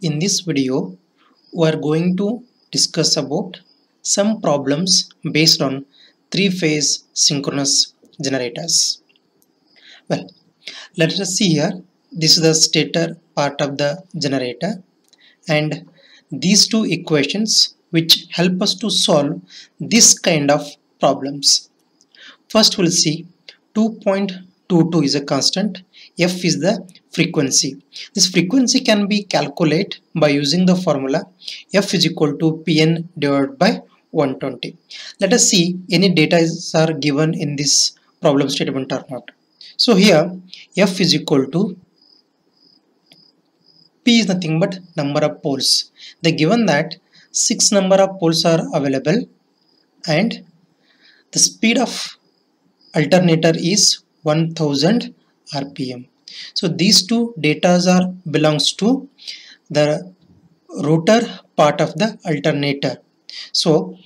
In this video, we are going to discuss about some problems based on three-phase synchronous generators. Well, let us see here. This is the stator part of the generator and these two equations which help us to solve this kind of problems. First we'll see 2.22 is a constant, f is the frequency. This frequency can be calculated by using the formula f is equal to pn divided by 120. Let us see any data is are given in this problem statement or not. So here f is equal to p is nothing but number of poles. They given that 6 number of poles are available and the speed of alternator is 1000 rpm so these two datas are belongs to the rotor part of the alternator. So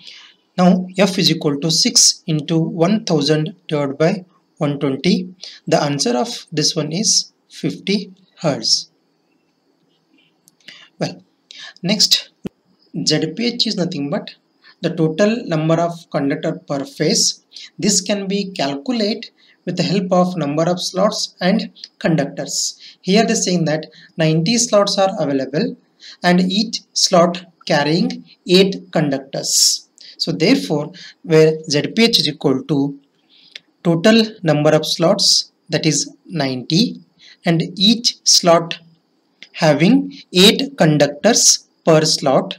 now f is equal to 6 into 1000 divided by 120 the answer of this one is 50 hertz. Well next zph is nothing but the total number of conductor per phase. This can be calculated with the help of number of slots and conductors. Here they are saying that 90 slots are available and each slot carrying 8 conductors. So therefore where zph is equal to total number of slots that is 90 and each slot having 8 conductors per slot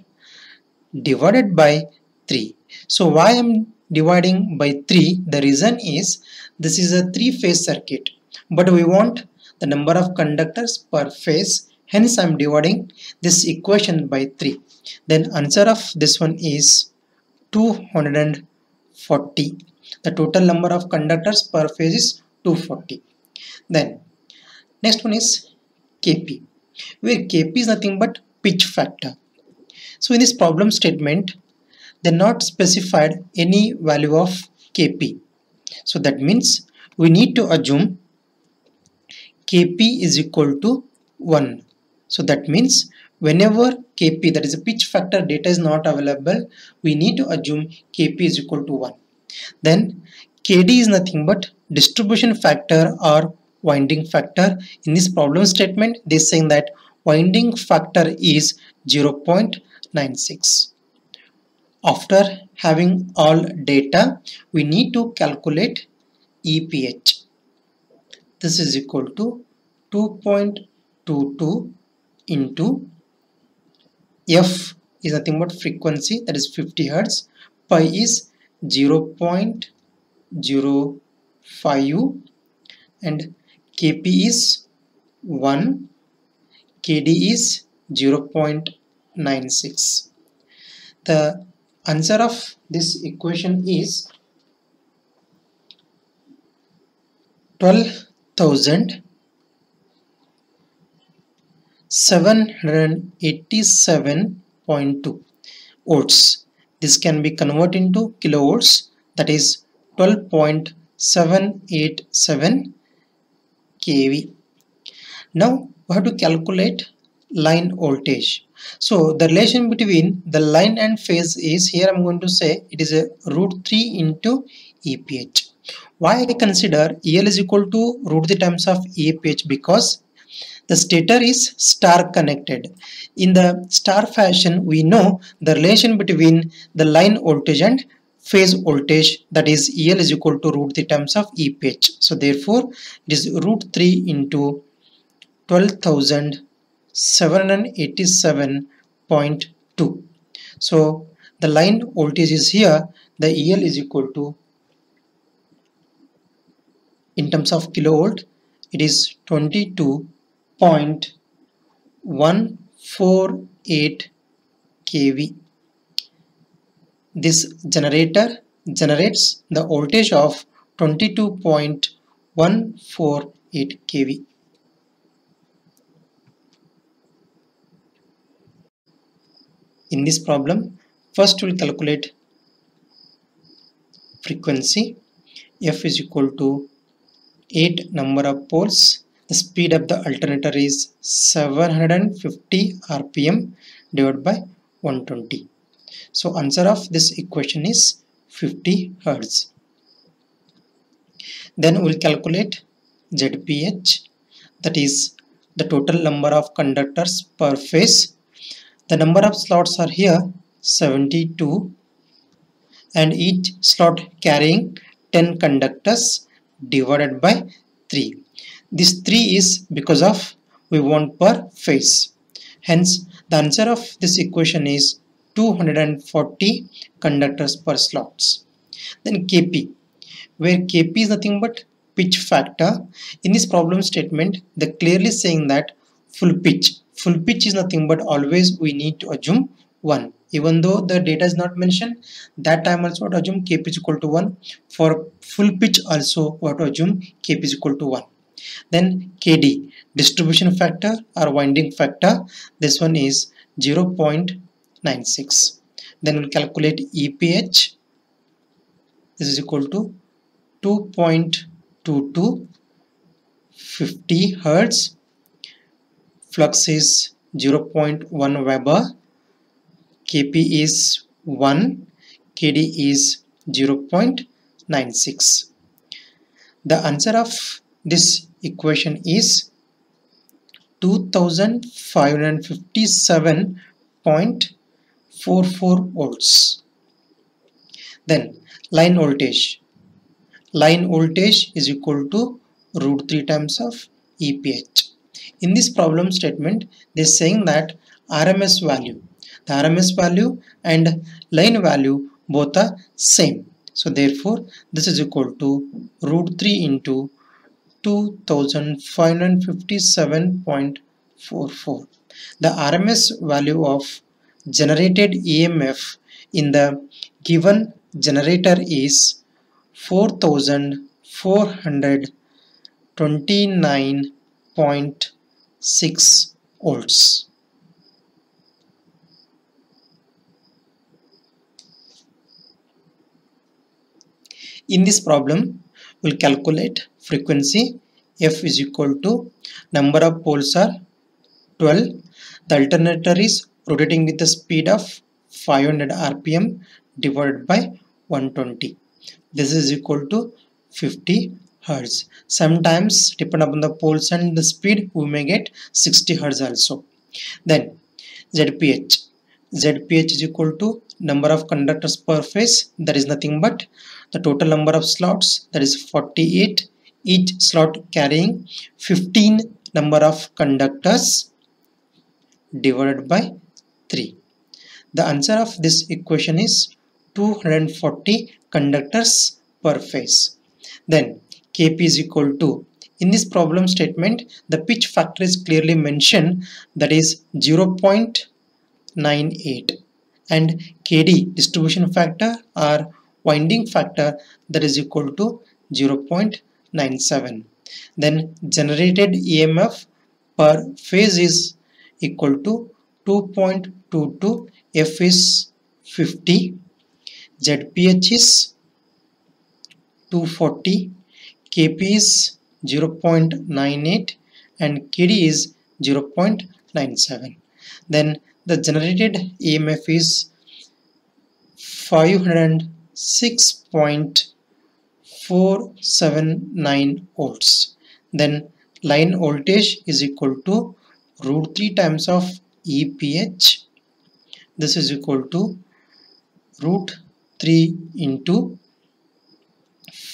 divided by 3 so why I'm dividing by 3 the reason is this is a three phase circuit. But we want the number of conductors per phase hence I'm dividing this equation by 3 then answer of this one is 240 the total number of conductors per phase is 240 then next one is kp where kp is nothing but pitch factor. So in this problem statement they not specified any value of kp so that means we need to assume kp is equal to 1 so that means whenever kp that is a pitch factor data is not available we need to assume kp is equal to 1 then kd is nothing but distribution factor or winding factor. In this problem statement they saying that winding factor is 0.96 after having all data we need to calculate EPH this is equal to 2.22 into F is nothing but frequency that is 50 Hertz phi is 0.05 and Kp is 1 Kd is 0.96 the answer of this equation is 12,787.2 volts. This can be converted into kilovolts that is 12.787 kV. Now we have to calculate line voltage so the relation between the line and phase is here I'm going to say it is a root 3 into EPH. Why I consider EL is equal to root 3 times of EPH because the stator is star connected. In the star fashion we know the relation between the line voltage and phase voltage that is EL is equal to root 3 times of EPH. So therefore it is root 3 into 12,000 787.2 so the line voltage is here. The EL is equal to in terms of kilovolt it is 22.148 kV this generator generates the voltage of 22.148 kV in this problem first we'll calculate frequency. F is equal to 8 number of poles. The speed of the alternator is 750 rpm divided by 120 so answer of this equation is 50 hertz. Then we'll calculate zph that is the total number of conductors per phase the number of slots are here 72 and each slot carrying 10 conductors divided by 3 this 3 is because of we want per phase. Hence, the answer of this equation is 240 conductors per slots. Then Kp, where Kp is nothing but pitch factor. In this problem statement, they clearly saying that full pitch. Full pitch is nothing but always we need to assume 1 even though the data is not mentioned that time also to assume kp is equal to 1 for full pitch also to assume kp is equal to 1 then KD distribution factor or winding factor. This one is 0.96 then we'll calculate EPH this is equal to 2.22 50 Hertz flux is 0.1 Weber Kp is 1 Kd is 0.96 the answer of this equation is 2557.44 volts. Then line voltage. Line voltage is equal to root 3 times of EPH in this problem statement they're saying that RMS value the RMS value and line value both are same so therefore this is equal to root 3 into 2557.44. The RMS value of generated EMF in the given generator is 4429.6 volts. In this problem, we'll calculate frequency f is equal to number of poles are 12 the alternator is rotating with the speed of 500 rpm divided by 120 this is equal to 50 hertz. Sometimes depend upon the poles and the speed we may get 60 hertz also. Then zph zph is equal to number of conductors per phase that is nothing but the total number of slots that is 48 each slot carrying 15 number of conductors divided by 3 the answer of this equation is 240 conductors per phase. Then kp is equal to in this problem statement the pitch factor is clearly mentioned that is 0.98 and kd distribution factor or winding factor that is equal to 0.98 97 then generated EMF per phase is equal to 2.22 F is 50 ZPH is 240 KP is 0.98 and KD is 0.97 then the generated EMF is 506. 479 volts then line voltage is equal to root 3 times of EPH this is equal to root 3 into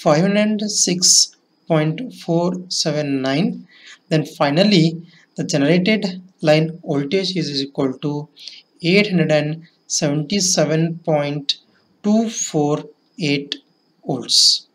506.479 then finally the generated line voltage is equal to 877.248 volts